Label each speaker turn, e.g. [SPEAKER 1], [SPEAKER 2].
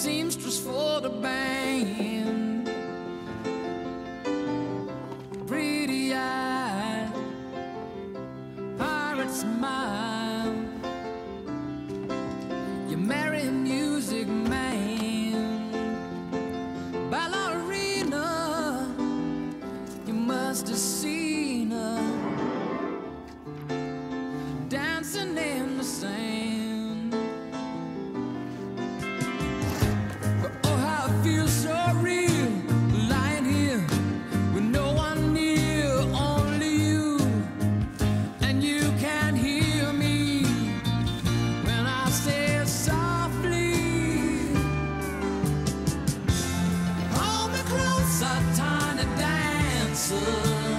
[SPEAKER 1] seamstress for the band. Pretty eyes, pirate smile. You marry a music man, ballerina. You must have seen. sun.